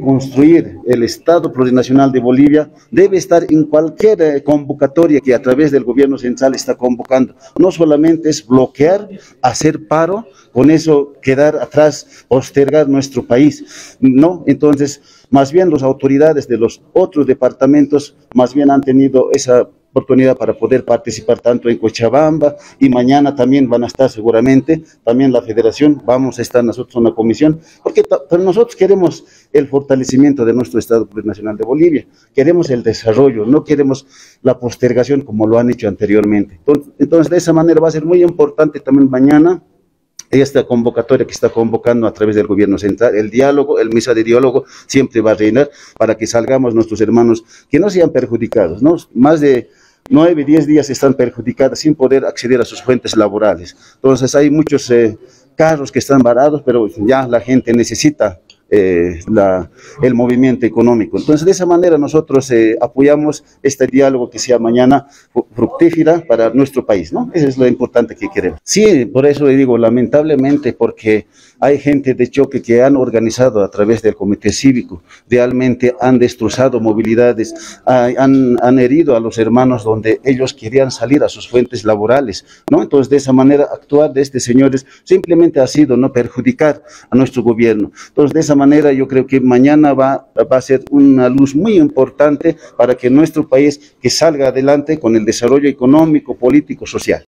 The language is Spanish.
construir el Estado plurinacional de Bolivia debe estar en cualquier eh, convocatoria que a través del gobierno central está convocando. No solamente es bloquear, hacer paro, con eso quedar atrás, postergar nuestro país. No, entonces, más bien las autoridades de los otros departamentos más bien han tenido esa oportunidad para poder participar tanto en Cochabamba y mañana también van a estar seguramente, también la federación, vamos a estar nosotros en la comisión, porque nosotros queremos el fortalecimiento de nuestro Estado Nacional de Bolivia, queremos el desarrollo, no queremos la postergación como lo han hecho anteriormente. Entonces, de esa manera va a ser muy importante también mañana esta convocatoria que está convocando a través del gobierno central, el diálogo, el misa de diálogo siempre va a reinar para que salgamos nuestros hermanos que no sean perjudicados, ¿no? Más de nueve, diez días están perjudicadas sin poder acceder a sus fuentes laborales. Entonces hay muchos eh, carros que están varados, pero ya la gente necesita eh, la, el movimiento económico. Entonces, de esa manera nosotros eh, apoyamos este diálogo que sea mañana fructífera para nuestro país, ¿no? Eso es lo importante que queremos. Sí, por eso le digo, lamentablemente, porque hay gente de choque que han organizado a través del comité cívico, realmente han destrozado movilidades, han, han herido a los hermanos donde ellos querían salir a sus fuentes laborales, ¿no? Entonces, de esa manera, actuar de estos señores simplemente ha sido no perjudicar a nuestro gobierno. Entonces, de esa manera yo creo que mañana va, va a ser una luz muy importante para que nuestro país que salga adelante con el desarrollo económico, político, social.